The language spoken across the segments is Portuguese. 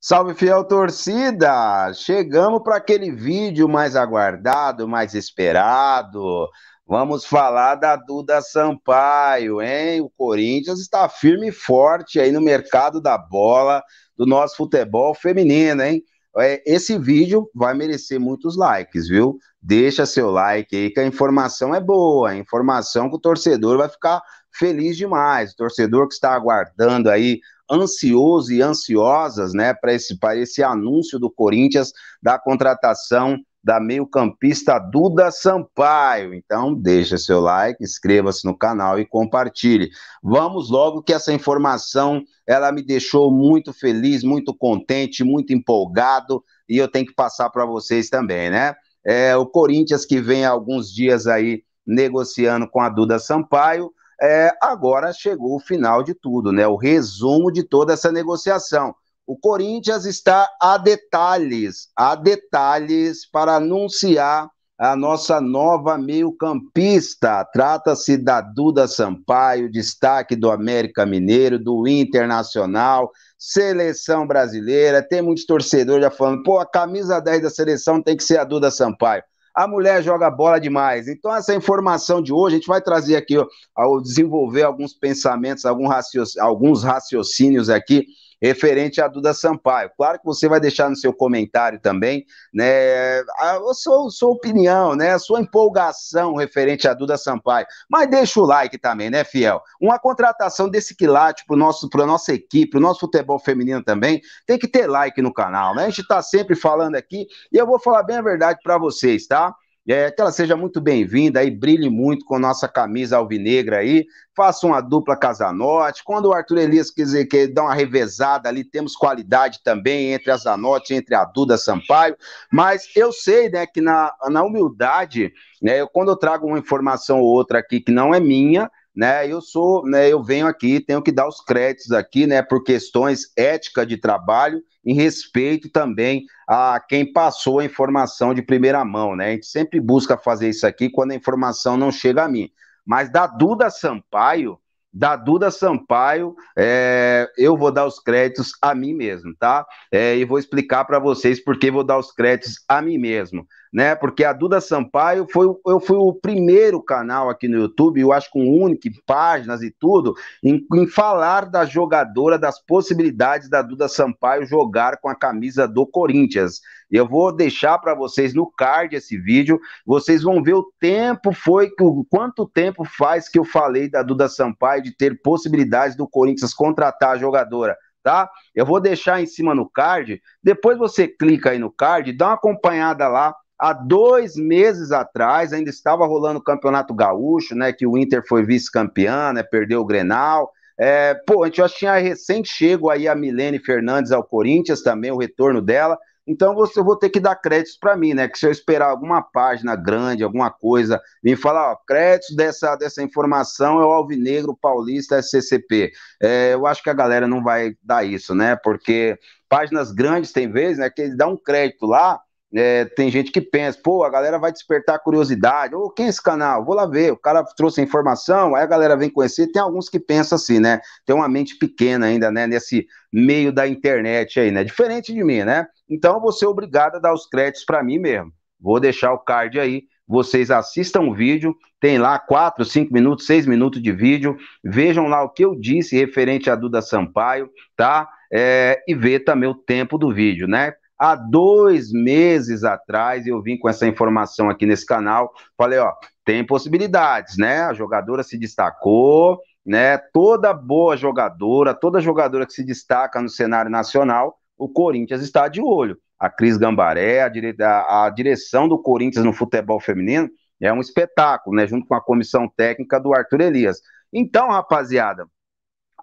Salve fiel torcida! Chegamos para aquele vídeo mais aguardado, mais esperado. Vamos falar da Duda Sampaio, hein? O Corinthians está firme e forte aí no mercado da bola do nosso futebol feminino, hein? É, esse vídeo vai merecer muitos likes, viu? Deixa seu like aí que a informação é boa, a informação que o torcedor vai ficar feliz demais. O torcedor que está aguardando aí ansioso e ansiosas, né, para esse, esse anúncio do Corinthians da contratação da meio-campista Duda Sampaio. Então, deixa seu like, inscreva-se no canal e compartilhe. Vamos logo que essa informação, ela me deixou muito feliz, muito contente, muito empolgado e eu tenho que passar para vocês também, né? É, o Corinthians que vem há alguns dias aí negociando com a Duda Sampaio, é, agora chegou o final de tudo, né? O resumo de toda essa negociação. O Corinthians está a detalhes, a detalhes para anunciar a nossa nova meio-campista. Trata-se da Duda Sampaio, destaque do América Mineiro, do Internacional, seleção brasileira. Tem muitos torcedores já falando, pô, a camisa 10 da seleção tem que ser a Duda Sampaio a mulher joga bola demais. Então, essa informação de hoje, a gente vai trazer aqui, ao desenvolver alguns pensamentos, alguns raciocínios aqui referente a Duda Sampaio. Claro que você vai deixar no seu comentário também, né, a, sua, sua opinião, né, a sua empolgação referente a Duda Sampaio. Mas deixa o like também, né, fiel? Uma contratação desse quilate para nosso, a nossa equipe, o nosso futebol feminino também, tem que ter like no canal, né? A gente está sempre falando aqui e eu vou falar bem a verdade para vocês, tá? É, que ela seja muito bem-vinda e brilhe muito com nossa camisa alvinegra aí. Faça uma dupla Casanote. Quando o Arthur Elias quiser que dá uma revezada ali, temos qualidade também entre a Zanotti, entre a Duda Sampaio. Mas eu sei, né, que na, na humildade, né, eu, quando eu trago uma informação ou outra aqui que não é minha, né? Eu sou, né, eu venho aqui, tenho que dar os créditos aqui, né, por questões ética de trabalho, em respeito também a quem passou a informação de primeira mão, né? A gente sempre busca fazer isso aqui quando a informação não chega a mim. Mas da Duda Sampaio, da Duda Sampaio, é, eu vou dar os créditos a mim mesmo, tá? É, e vou explicar para vocês por que vou dar os créditos a mim mesmo, né? Porque a Duda Sampaio foi, eu fui o primeiro canal aqui no YouTube, eu acho com único, páginas e tudo, em, em falar da jogadora, das possibilidades da Duda Sampaio jogar com a camisa do Corinthians. Eu vou deixar para vocês no card esse vídeo. Vocês vão ver o tempo foi, o quanto tempo faz que eu falei da Duda Sampaio de ter possibilidades do Corinthians contratar a jogadora. Tá? Eu vou deixar em cima no card. Depois você clica aí no card, dá uma acompanhada lá. Há dois meses atrás ainda estava rolando o Campeonato Gaúcho, né? Que o Inter foi vice-campeão, né? Perdeu o Grenal. É, pô, a gente já tinha recente chego aí a Milene Fernandes ao Corinthians também, o retorno dela. Então você, eu vou ter que dar créditos para mim, né? Que se eu esperar alguma página grande, alguma coisa, me falar, ó, créditos dessa, dessa informação é o Alvinegro Paulista SCCP. É, eu acho que a galera não vai dar isso, né? Porque páginas grandes tem vezes, né? Que eles dão um crédito lá, é, tem gente que pensa, pô, a galera vai despertar curiosidade. Ô, quem é esse canal? Vou lá ver. O cara trouxe a informação, aí a galera vem conhecer. Tem alguns que pensam assim, né? Tem uma mente pequena ainda, né? Nesse meio da internet aí, né? Diferente de mim, né? Então eu vou ser obrigado a dar os créditos para mim mesmo. Vou deixar o card aí. Vocês assistam o vídeo, tem lá 4, 5 minutos, 6 minutos de vídeo. Vejam lá o que eu disse referente a Duda Sampaio, tá? É, e vê também o tempo do vídeo, né? Há dois meses atrás eu vim com essa informação aqui nesse canal. Falei, ó, tem possibilidades, né? A jogadora se destacou, né? Toda boa jogadora, toda jogadora que se destaca no cenário nacional, o Corinthians está de olho. A Cris Gambaré, a, dire... a direção do Corinthians no futebol feminino é um espetáculo, né? Junto com a comissão técnica do Arthur Elias. Então, rapaziada,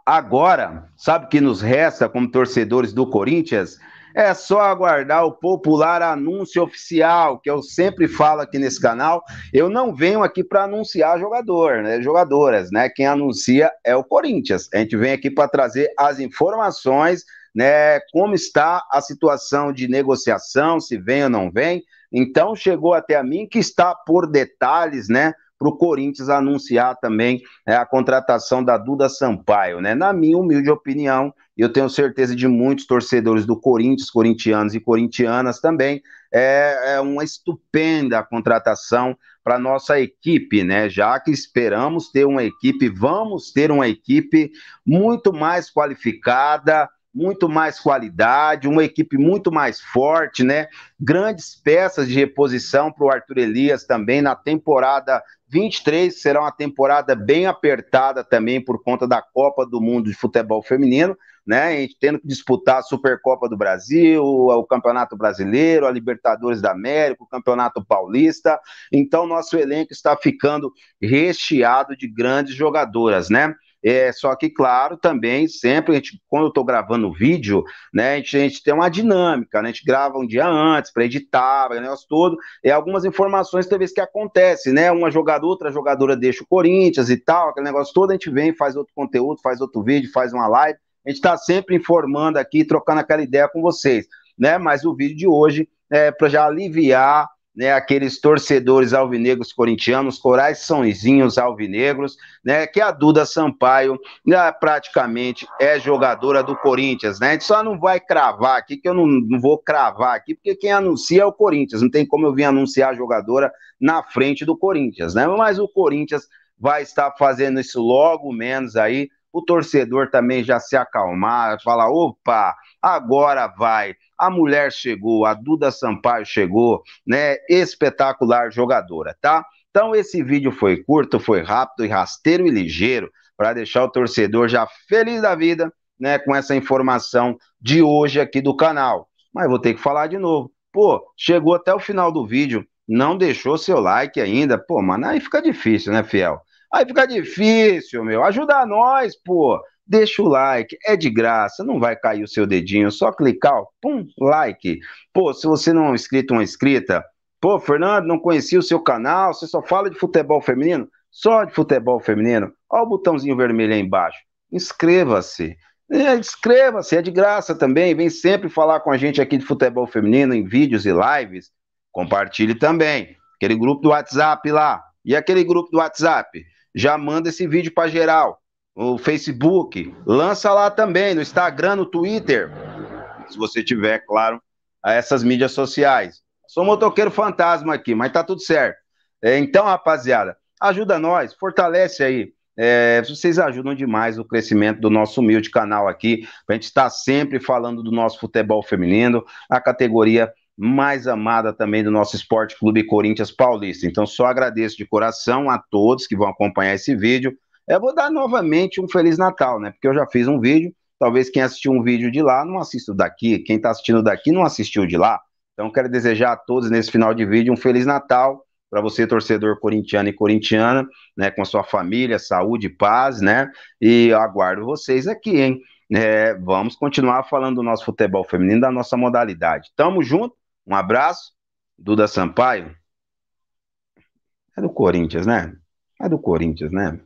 agora, sabe o que nos resta como torcedores do Corinthians? É só aguardar o popular anúncio oficial, que eu sempre falo aqui nesse canal. Eu não venho aqui para anunciar jogador, né, jogadoras, né? Quem anuncia é o Corinthians. A gente vem aqui para trazer as informações, né? Como está a situação de negociação, se vem ou não vem. Então chegou até a mim que está por detalhes, né? Para o Corinthians anunciar também é, a contratação da Duda Sampaio, né? Na minha humilde opinião, eu tenho certeza de muitos torcedores do Corinthians, corintianos e corintianas também, é, é uma estupenda contratação para nossa equipe, né? Já que esperamos ter uma equipe, vamos ter uma equipe muito mais qualificada, muito mais qualidade, uma equipe muito mais forte, né? Grandes peças de reposição para o Arthur Elias também na temporada 23, será uma temporada bem apertada também por conta da Copa do Mundo de Futebol Feminino, né? A gente tendo que disputar a Supercopa do Brasil, o Campeonato Brasileiro, a Libertadores da América, o Campeonato Paulista. Então, nosso elenco está ficando recheado de grandes jogadoras, né? É, só que, claro, também, sempre, a gente, quando eu estou gravando o vídeo, né, a gente, a gente, tem uma dinâmica, né, a gente grava um dia antes para editar, o negócio todo, e algumas informações talvez que acontece, né, uma jogadora, outra jogadora deixa o Corinthians e tal, aquele negócio todo, a gente vem, faz outro conteúdo, faz outro vídeo, faz uma live, a gente está sempre informando aqui, trocando aquela ideia com vocês, né, mas o vídeo de hoje é para já aliviar né, aqueles torcedores alvinegros corintianos, coraçõezinhos alvinegros, né, que a Duda Sampaio né, praticamente é jogadora do Corinthians, né? A gente só não vai cravar aqui, que eu não, não vou cravar aqui, porque quem anuncia é o Corinthians, não tem como eu vir anunciar a jogadora na frente do Corinthians, né? Mas o Corinthians vai estar fazendo isso logo menos aí, o torcedor também já se acalmar, falar, opa, agora vai a mulher chegou, a Duda Sampaio chegou, né? Espetacular jogadora, tá? Então esse vídeo foi curto, foi rápido e rasteiro e ligeiro para deixar o torcedor já feliz da vida, né, com essa informação de hoje aqui do canal. Mas vou ter que falar de novo. Pô, chegou até o final do vídeo, não deixou seu like ainda, pô, mano, aí fica difícil, né, fiel? Aí fica difícil, meu. Ajuda nós, pô deixa o like, é de graça, não vai cair o seu dedinho, só clicar, ó, pum, like. Pô, se você não é inscrito ou inscrita, pô, Fernando, não conhecia o seu canal, você só fala de futebol feminino? Só de futebol feminino? Ó o botãozinho vermelho aí embaixo. Inscreva-se. É, inscreva-se, é de graça também. Vem sempre falar com a gente aqui de futebol feminino em vídeos e lives. Compartilhe também. Aquele grupo do WhatsApp lá. E aquele grupo do WhatsApp? Já manda esse vídeo para geral o Facebook, lança lá também, no Instagram, no Twitter, se você tiver, claro, essas mídias sociais. Sou motoqueiro fantasma aqui, mas tá tudo certo. É, então, rapaziada, ajuda nós, fortalece aí. É, vocês ajudam demais o crescimento do nosso humilde canal aqui, para a gente estar sempre falando do nosso futebol feminino, a categoria mais amada também do nosso Esporte Clube Corinthians Paulista. Então, só agradeço de coração a todos que vão acompanhar esse vídeo. Eu vou dar novamente um Feliz Natal, né? Porque eu já fiz um vídeo. Talvez quem assistiu um vídeo de lá não assista daqui. Quem está assistindo daqui não assistiu de lá. Então, quero desejar a todos nesse final de vídeo um Feliz Natal para você, torcedor corintiano e corintiana, né? Com a sua família, saúde, paz, né? E eu aguardo vocês aqui, hein? É, vamos continuar falando do nosso futebol feminino, da nossa modalidade. Tamo junto, um abraço. Duda Sampaio. É do Corinthians, né? É do Corinthians, né?